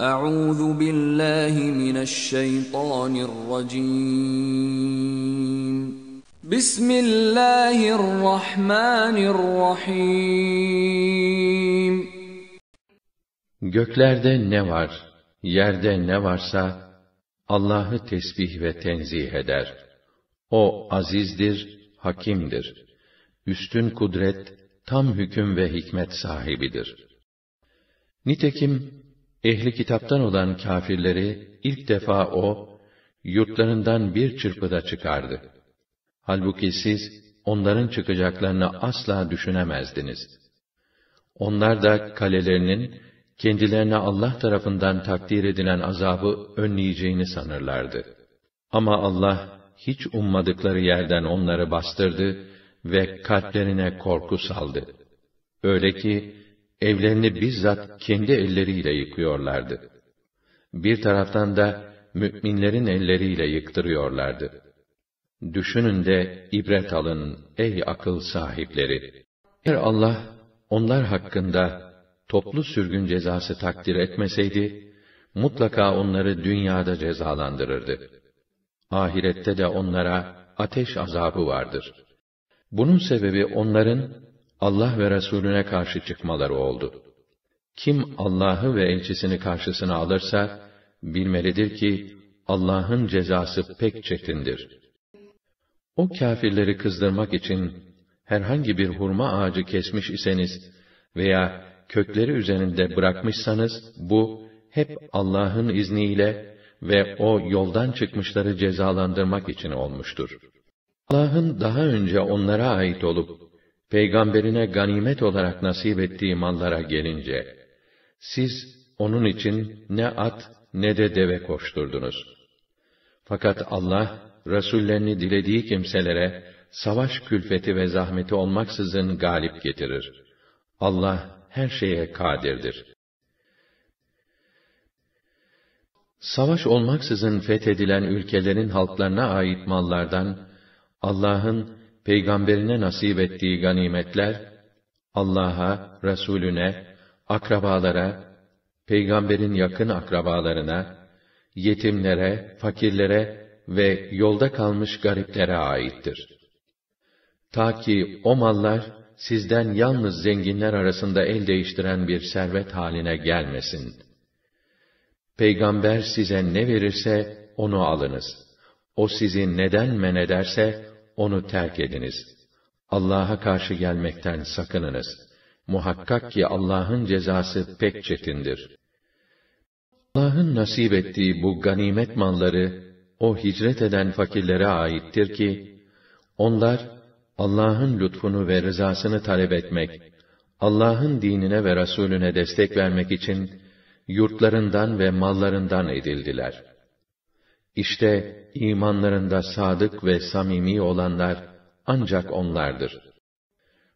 Euzu billahi mineşşeytanirracim. Bismillahirrahmanirrahim. Göklerde ne var, yerde ne varsa Allah'ı tesbih ve tenzih eder. O azizdir, hakimdir. Üstün kudret, tam hüküm ve hikmet sahibidir. Nitekim ehli kitaptan olan kâfirleri ilk defa o yurtlarından bir çırpıda çıkardı. Halbuki siz onların çıkacaklarını asla düşünemezdiniz. Onlar da kalelerinin kendilerine Allah tarafından takdir edilen azabı önleyeceğini sanırlardı. Ama Allah hiç ummadıkları yerden onları bastırdı ve kalplerine korku saldı. Öyle ki evlerini bizzat kendi elleriyle yıkıyorlardı. Bir taraftan da müminlerin elleriyle yıktırıyorlardı. Düşünün de ibret alın ey akıl sahipleri. Eğer Allah onlar hakkında toplu sürgün cezası takdir etmeseydi, mutlaka onları dünyada cezalandırırdı. Ahirette de onlara ateş azabı vardır. Bunun sebebi onların Allah ve Resulüne karşı çıkmaları oldu. Kim Allah'ı ve elçisini karşısına alırsa, bilmelidir ki Allah'ın cezası pek çetindir. O kâfirleri kızdırmak için herhangi bir hurma ağacı kesmiş iseniz veya kökleri üzerinde bırakmışsanız bu hep Allah'ın izniyle ve o yoldan çıkmışları cezalandırmak için olmuştur. Allah'ın daha önce onlara ait olup peygamberine ganimet olarak nasip ettiği mallara gelince siz onun için ne at ne de deve koşturdunuz. Fakat Allah Resullerini dilediği kimselere savaş külfeti ve zahmeti olmaksızın galip getirir. Allah her şeye kadirdir. Savaş olmaksızın fethedilen ülkelerin halklarına ait mallardan Allah'ın peygamberine nasip ettiği ganimetler Allah'a, Resulüne, akrabalara, peygamberin yakın akrabalarına, yetimlere, fakirlere ve yolda kalmış gariplere aittir. Ta ki o mallar sizden yalnız zenginler arasında el değiştiren bir servet haline gelmesin. Peygamber size ne verirse onu alınız. O sizi neden men ederse onu terk ediniz. Allah'a karşı gelmekten sakınınız. Muhakkak ki Allah'ın cezası pek çetindir. Allah'ın nasip ettiği bu ganimet malları, o hicret eden fakirlere aittir ki, onlar, Allah'ın lütfunu ve rızasını talep etmek, Allah'ın dinine ve Resulüne destek vermek için, yurtlarından ve mallarından edildiler. İşte imanlarında sadık ve samimi olanlar ancak onlardır.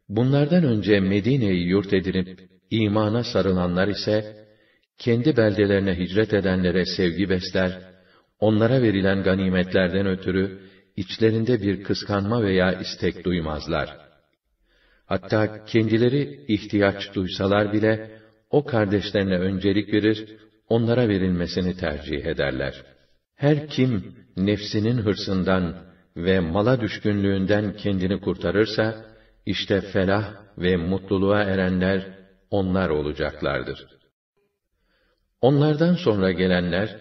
Bunlardan önce Medine'yi yurt edinip imana sarılanlar ise kendi beldelerine hicret edenlere sevgi besler, onlara verilen ganimetlerden ötürü içlerinde bir kıskanma veya istek duymazlar. Hatta kendileri ihtiyaç duysalar bile o kardeşlerine öncelik verir, onlara verilmesini tercih ederler. Her kim nefsinin hırsından ve mala düşkünlüğünden kendini kurtarırsa, işte felah ve mutluluğa erenler onlar olacaklardır. Onlardan sonra gelenler,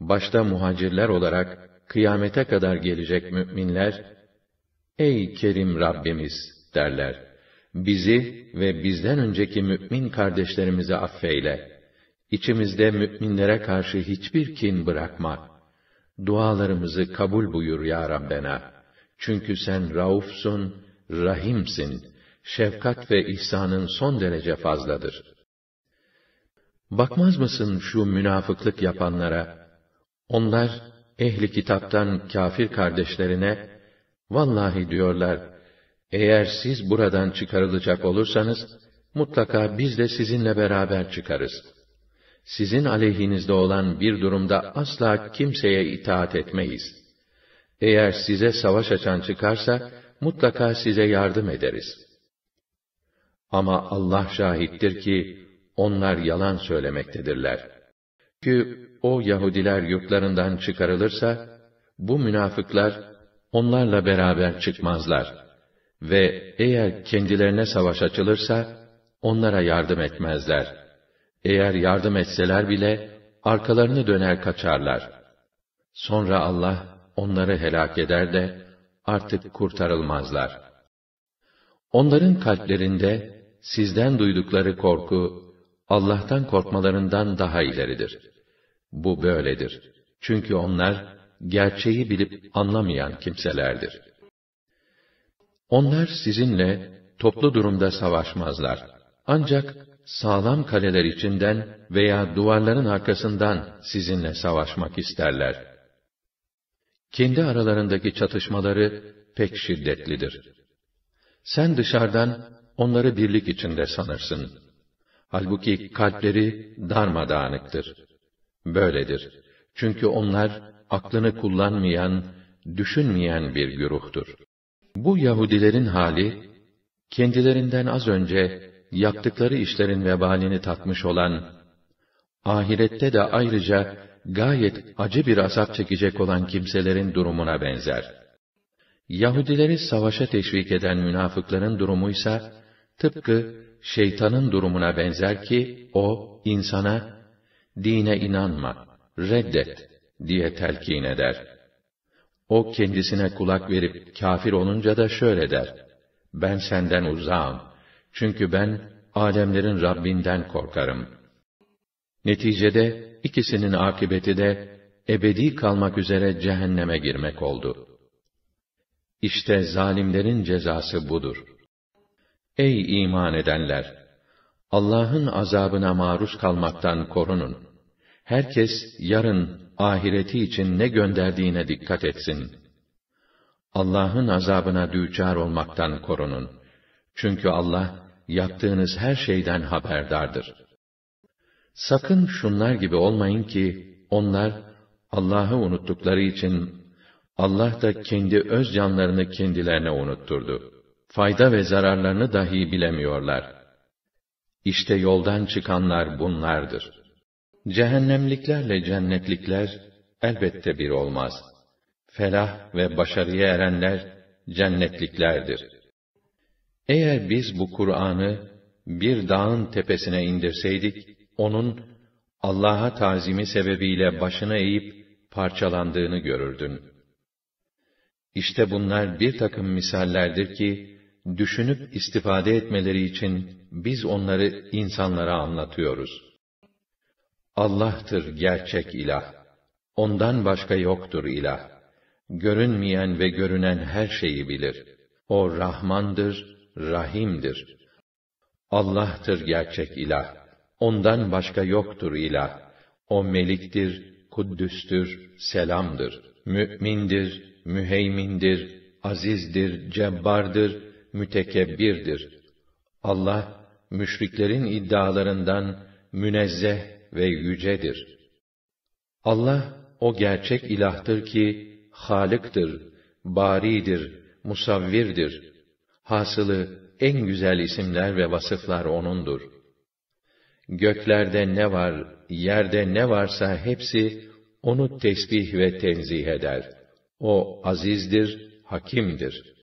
başta muhacirler olarak kıyamete kadar gelecek müminler, Ey Kerim Rabbimiz derler. Bizi ve bizden önceki mümin kardeşlerimizi affeyle. İçimizde müminlere karşı hiçbir kin bırakma. Dualarımızı kabul buyur ya Rabbena. Çünkü sen raufsun, rahimsin. Şefkat ve ihsanın son derece fazladır. Bakmaz mısın şu münafıklık yapanlara? Onlar, ehli kitaptan kafir kardeşlerine, vallahi diyorlar, eğer siz buradan çıkarılacak olursanız, mutlaka biz de sizinle beraber çıkarız. Sizin aleyhinizde olan bir durumda asla kimseye itaat etmeyiz. Eğer size savaş açan çıkarsa, mutlaka size yardım ederiz. Ama Allah şahittir ki, onlar yalan söylemektedirler. Çünkü o Yahudiler yurtlarından çıkarılırsa, bu münafıklar onlarla beraber çıkmazlar. Ve eğer kendilerine savaş açılırsa, onlara yardım etmezler. Eğer yardım etseler bile, arkalarını döner kaçarlar. Sonra Allah onları helak eder de, artık kurtarılmazlar. Onların kalplerinde, sizden duydukları korku, Allah'tan korkmalarından daha ileridir. Bu böyledir. Çünkü onlar, gerçeği bilip anlamayan kimselerdir. Onlar sizinle toplu durumda savaşmazlar. Ancak sağlam kaleler içinden veya duvarların arkasından sizinle savaşmak isterler. Kendi aralarındaki çatışmaları pek şiddetlidir. Sen dışarıdan onları birlik içinde sanırsın. Halbuki kalpleri darmadağınıktır. Böyledir. Çünkü onlar aklını kullanmayan, düşünmeyen bir güruhtur. Bu Yahudilerin hali, kendilerinden az önce yaptıkları işlerin vebalini tatmış olan, ahirette de ayrıca gayet acı bir azap çekecek olan kimselerin durumuna benzer. Yahudileri savaşa teşvik eden münafıkların durumuysa, tıpkı şeytanın durumuna benzer ki, o, insana, dine inanma, reddet, diye telkin eder. O kendisine kulak verip kafir olunca da şöyle der, ben senden uzağım, çünkü ben, alemlerin Rabbinden korkarım. Neticede, ikisinin akıbeti de, ebedi kalmak üzere cehenneme girmek oldu. İşte zalimlerin cezası budur. Ey iman edenler! Allah'ın azabına maruz kalmaktan korunun. Herkes yarın ahireti için ne gönderdiğine dikkat etsin. Allah'ın azabına düçar olmaktan korunun. Çünkü Allah yaptığınız her şeyden haberdardır. Sakın şunlar gibi olmayın ki onlar Allah'ı unuttukları için Allah da kendi öz canlarını kendilerine unutturdu. Fayda ve zararlarını dahi bilemiyorlar. İşte yoldan çıkanlar bunlardır. Cehennemliklerle cennetlikler elbette bir olmaz. Felah ve başarıya erenler cennetliklerdir. Eğer biz bu Kur'an'ı bir dağın tepesine indirseydik, onun Allah'a tazimi sebebiyle başını eğip parçalandığını görürdün. İşte bunlar bir takım misallerdir ki, düşünüp istifade etmeleri için biz onları insanlara anlatıyoruz. Allah'tır gerçek ilah. Ondan başka yoktur ilah. Görünmeyen ve görünen her şeyi bilir. O Rahmandır, Rahim'dir. Allah'tır gerçek ilah. Ondan başka yoktur ilah. O Meliktir, Kuddüstür, Selam'dır. Mü'mindir, Müheymindir, Azizdir, Cebbardır, Mütekebbirdir. Allah, müşriklerin iddialarından münezzeh ve yücedir. Allah, o gerçek ilahtır ki, Halık'tır, Bari'dir, Musavvirdir. Hasılı, en güzel isimler ve vasıflar O'nundur. Göklerde ne var, yerde ne varsa hepsi, O'nu tesbih ve tenzih eder. O azizdir, hakimdir.''